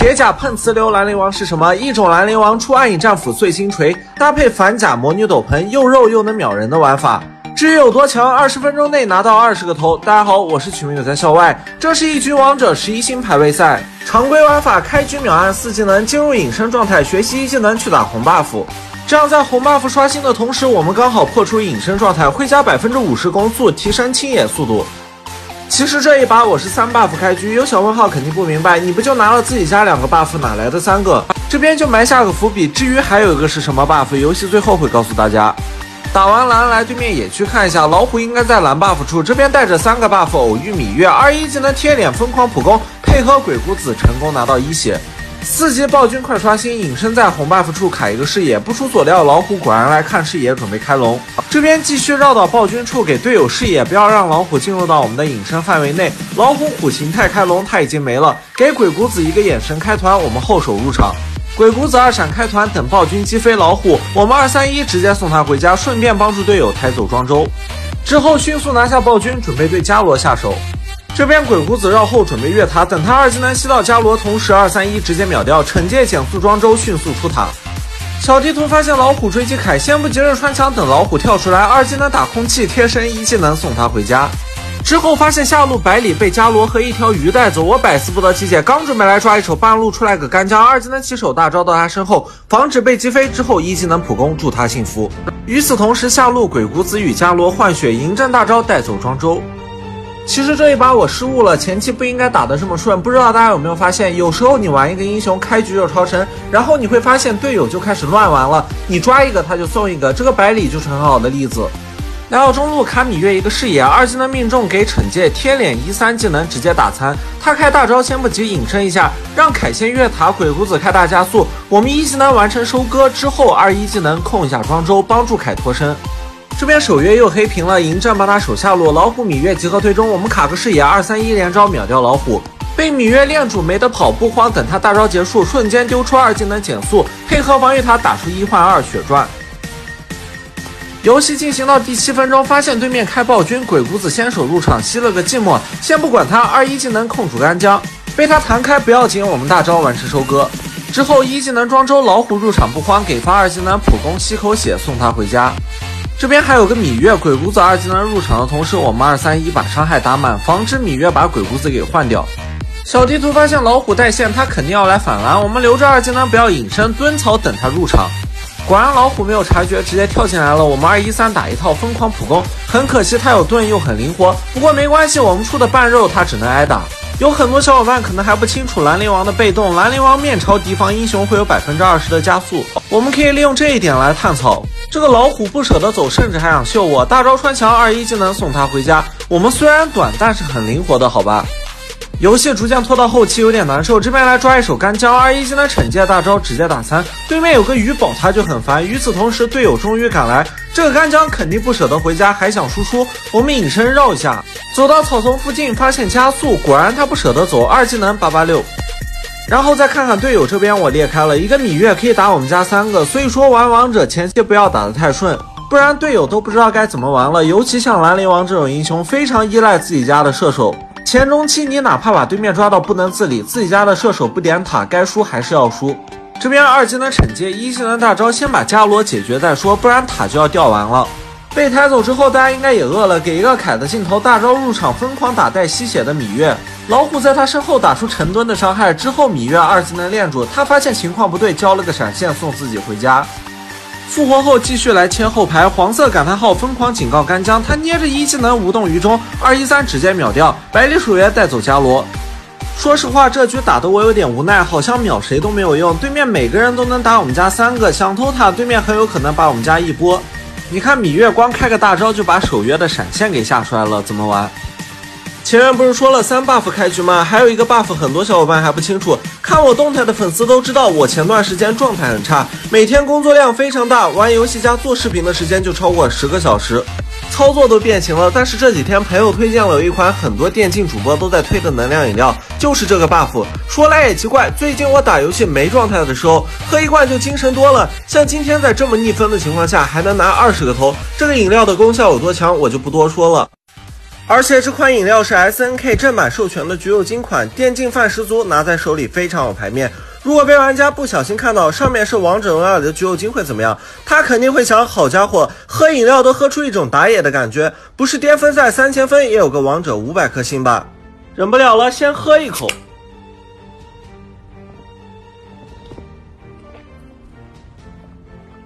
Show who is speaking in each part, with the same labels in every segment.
Speaker 1: 铁甲碰磁流兰陵王是什么？一种兰陵王出暗影战斧碎星锤，搭配反甲魔女斗篷，又肉又能秒人的玩法。至于有多强，二十分钟内拿到二十个头。大家好，我是曲明友，在校外，这是一局王者十一星排位赛，常规玩法开局秒按四技能，进入隐身状态，学习一技能去打红 buff。这样在红 buff 刷新的同时，我们刚好破出隐身状态，会加百分之五十攻速，提升清野速度。其实这一把我是三 buff 开局，有小问号肯定不明白，你不就拿了自己家两个 buff，哪来的三个？这边就埋下个伏笔。至于还有一个是什么 buff，游戏最后会告诉大家。打完蓝来对面野区看一下，老虎应该在蓝 buff 处，这边带着三个 buff 偶遇芈月，二一技能贴脸疯狂普攻，配合鬼谷子成功拿到一血。四级暴君快刷新，隐身在红 buff 处卡一个视野。不出所料，老虎果然来看视野，准备开龙。这边继续绕到暴君处给队友视野，不要让老虎进入到我们的隐身范围内。老虎虎形态开龙，他已经没了，给鬼谷子一个眼神开团，我们后手入场。鬼谷子二闪开团，等暴君击飞老虎，我们二三一直接送他回家，顺便帮助队友抬走庄周。之后迅速拿下暴君，准备对伽罗下手。这边鬼谷子绕后准备越塔，等他二技能吸到伽罗，同时二三一直接秒掉，惩戒减速庄周，迅速出塔。小地图发现老虎追击凯，先不急着穿墙，等老虎跳出来，二技能打空气贴身一技能送他回家。之后发现下路百里被伽罗和一条鱼带走，我百思不得其解，刚准备来抓一手，半路出来个干将，二技能起手大招到他身后，防止被击飞。之后一技能普攻，祝他幸福。与此同时，下路鬼谷子与伽罗换血，迎战大招带走庄周。其实这一把我失误了，前期不应该打得这么顺。不知道大家有没有发现，有时候你玩一个英雄开局就超神，然后你会发现队友就开始乱玩了，你抓一个他就送一个，这个百里就是很好的例子。来到中路卡芈月一个视野，二技能命中给惩戒贴脸一三技能直接打残。他开大招先不急，隐身一下，让凯先越塔，鬼谷子开大加速。我们一技能完成收割之后，二一技能控一下庄周，帮助凯脱身。这边守约又黑屏了，嬴政帮他守下路，老虎芈月集合推中，我们卡个视野，二三一连招秒掉老虎。被芈月链住没得跑，不慌，等他大招结束，瞬间丢出二技能减速，配合防御塔打出一换二血赚。游戏进行到第七分钟，发现对面开暴君，鬼谷子先手入场吸了个寂寞，先不管他，二一技能控住干将，被他弹开不要紧，我们大招完成收割。之后一技能庄周，老虎入场不慌，给发二技能普攻吸口血送他回家。这边还有个芈月，鬼谷子二技能入场的同时，我们二三一把伤害打满，防止芈月把鬼谷子给换掉。小地图发现老虎带线，他肯定要来反蓝，我们留着二技能不要隐身，蹲草等他入场。果然老虎没有察觉，直接跳进来了。我们二一三打一套疯狂普攻，很可惜他有盾又很灵活，不过没关系，我们出的半肉他只能挨打。有很多小伙伴可能还不清楚兰陵王的被动，兰陵王面朝敌方英雄会有百分之二十的加速，我们可以利用这一点来探草。这个老虎不舍得走，甚至还想秀我，大招穿墙二一技能送他回家。我们虽然短，但是很灵活的，好吧？游戏逐渐拖到后期有点难受，这边来抓一手干将，二一技能惩戒大招直接打残，对面有个鱼宝他就很烦。与此同时，队友终于赶来，这个干将肯定不舍得回家，还想输出。我们隐身绕一下，走到草丛附近，发现加速，果然他不舍得走，二技能八八六。然后再看看队友这边，我裂开了一个芈月可以打我们家三个，所以说玩王者前期不要打得太顺，不然队友都不知道该怎么玩了。尤其像兰陵王这种英雄，非常依赖自己家的射手。前中期你哪怕把对面抓到不能自理，自己家的射手不点塔，该输还是要输。这边二技能惩戒，一技能大招，先把伽罗解决再说，不然塔就要掉完了。被抬走之后，大家应该也饿了，给一个凯的镜头，大招入场，疯狂打带吸血的芈月。老虎在他身后打出成吨的伤害之后，芈月二技能链住，他发现情况不对，交了个闪现送自己回家。复活后继续来切后排，黄色感叹号疯狂警告干将，他捏着一技能无动于衷，二一三直接秒掉，百里守约带走伽罗。说实话，这局打得我有点无奈，好像秒谁都没有用，对面每个人都能打我们家三个，想偷塔对面很有可能把我们家一波。你看芈月光开个大招就把守约的闪现给吓出来了，怎么玩？前面不是说了三 buff 开局吗？还有一个 buff，很多小伙伴还不清楚。看我动态的粉丝都知道，我前段时间状态很差，每天工作量非常大，玩游戏加做视频的时间就超过十个小时，操作都变形了。但是这几天朋友推荐了有一款很多电竞主播都在推的能量饮料，就是这个 buff。说来也奇怪，最近我打游戏没状态的时候，喝一罐就精神多了。像今天在这么逆风的情况下，还能拿二十个头，这个饮料的功效有多强，我就不多说了。而且这款饮料是 S N K 正版授权的橘右京款，电竞范十足，拿在手里非常有排面。如果被玩家不小心看到上面是王者荣耀里的橘右京会怎么样？他肯定会想：好家伙，喝饮料都喝出一种打野的感觉，不是巅峰赛三千分也有个王者五百颗星吧？忍不了了，先喝一口，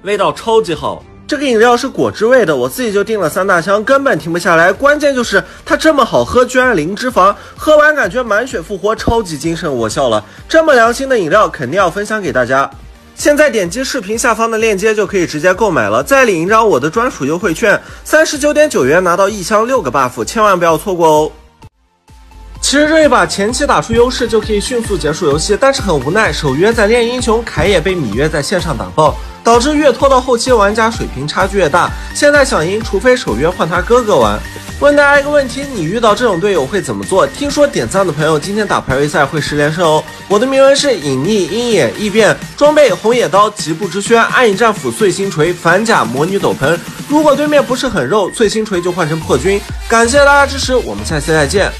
Speaker 1: 味道超级好。这个饮料是果汁味的，我自己就订了三大箱，根本停不下来。关键就是它这么好喝，居然零脂肪，喝完感觉满血复活，超级精神，我笑了。这么良心的饮料，肯定要分享给大家。现在点击视频下方的链接就可以直接购买了，再领一张我的专属优惠券，三十九点九元拿到一箱六个 buff，千万不要错过哦。其实这一把前期打出优势就可以迅速结束游戏，但是很无奈，守约在练英雄，凯也被芈月在线上打爆。导致越拖到后期，玩家水平差距越大。现在想赢，除非守约换他哥哥玩。问大家一个问题：你遇到这种队友会怎么做？听说点赞的朋友今天打排位赛会十连胜哦。我的铭文是隐匿、鹰眼、异变，装备红野刀、疾步之靴、暗影战斧、碎星锤、反甲、魔女斗篷。如果对面不是很肉，碎星锤就换成破军。感谢大家支持，我们下期再见。